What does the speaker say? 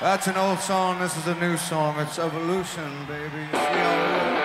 That's an old song. This is a new song. It's Evolution, baby.